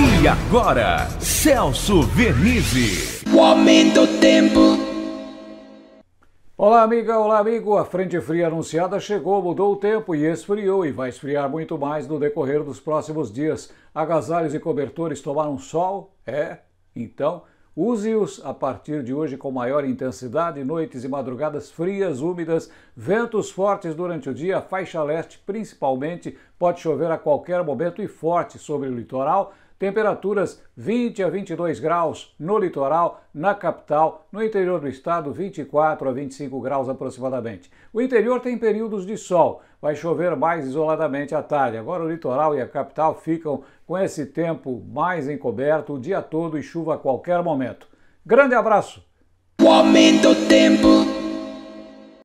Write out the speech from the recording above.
E agora, Celso Vernizzi. O aumento do tempo. Olá, amiga, olá, amigo. A frente fria anunciada chegou, mudou o tempo e esfriou e vai esfriar muito mais no decorrer dos próximos dias. Agasalhos e cobertores tomaram sol? É? Então, use-os a partir de hoje com maior intensidade, noites e madrugadas frias, úmidas, ventos fortes durante o dia, faixa leste principalmente, pode chover a qualquer momento e forte sobre o litoral Temperaturas 20 a 22 graus no litoral, na capital, no interior do estado 24 a 25 graus aproximadamente. O interior tem períodos de sol, vai chover mais isoladamente à tarde. Agora o litoral e a capital ficam com esse tempo mais encoberto o dia todo e chuva a qualquer momento. Grande abraço! O aumento tempo.